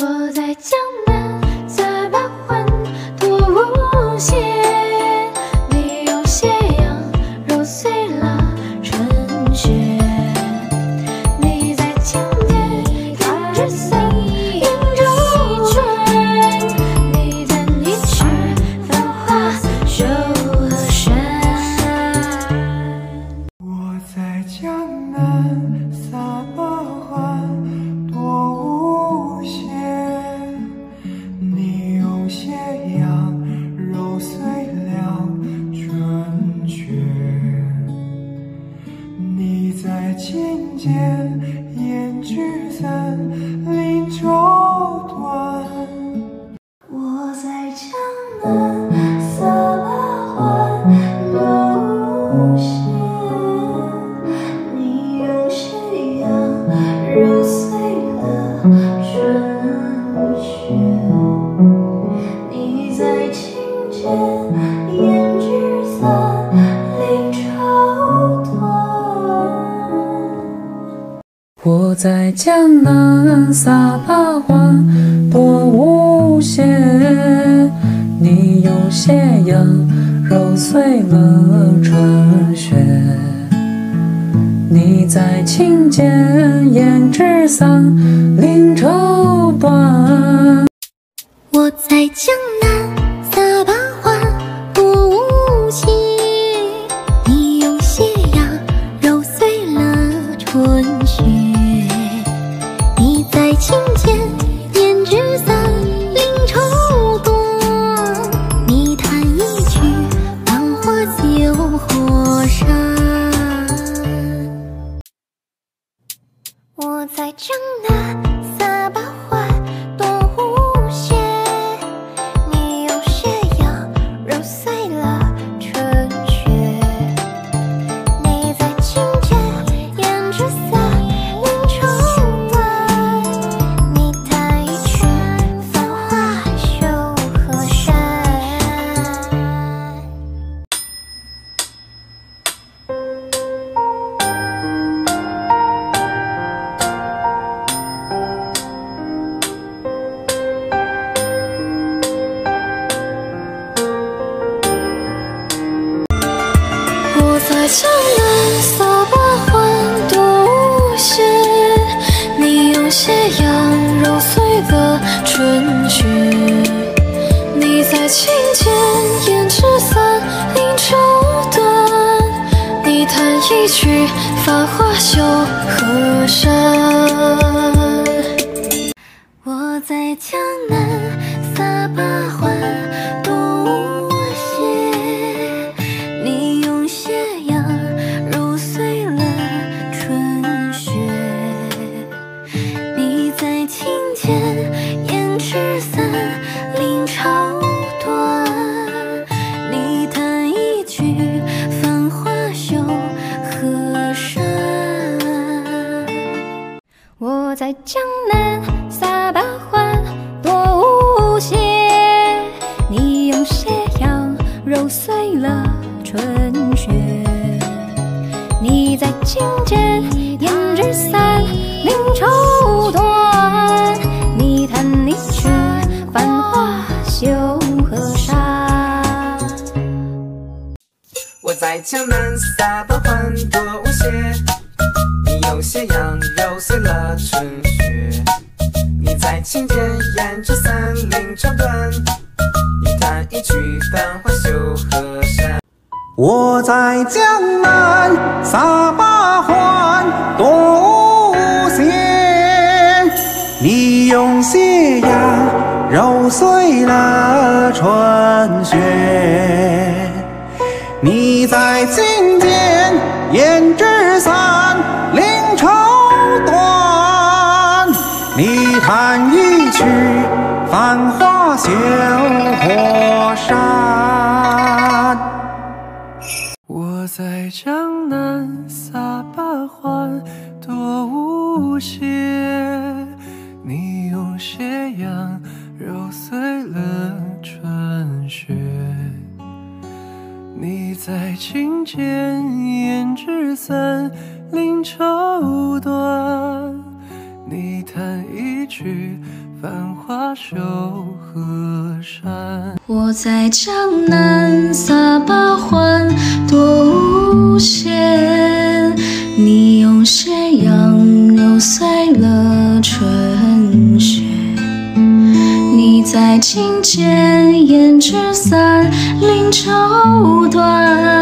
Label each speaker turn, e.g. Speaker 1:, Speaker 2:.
Speaker 1: 我在江南在
Speaker 2: 琴间胭脂伞，临绸缎。
Speaker 1: 我在江南撒把欢，多无邪。你用斜阳揉碎了
Speaker 3: 我在江南撒把欢，多无邪。你用斜阳揉碎了春雪。你在琴间胭脂伞，临绸
Speaker 1: 繁华绣河山。我在江南撒把在江南撒把欢，多无邪。你用斜阳揉碎了春雪。你在琴间胭脂伞，临绸缎。你弹一曲繁花绣河山。我在江南撒把欢，多无邪。你用斜阳揉碎了春雪。你在琴间胭脂伞，临绸缎。你弹一曲繁花绣河山。我在江南撒把欢，多无邪。你用斜阳揉碎了春雪。你在琴间胭脂繁花绣河山。
Speaker 4: 我在江南撒把欢，多无邪。你用斜阳揉碎了春雪。你在琴间胭脂伞，临绸缎。你弹一曲《繁
Speaker 2: 华绣河山》。
Speaker 1: 我在江南撒把欢，多无限。你用斜阳揉碎了春雪。你在琴间胭脂伞，零绸缎。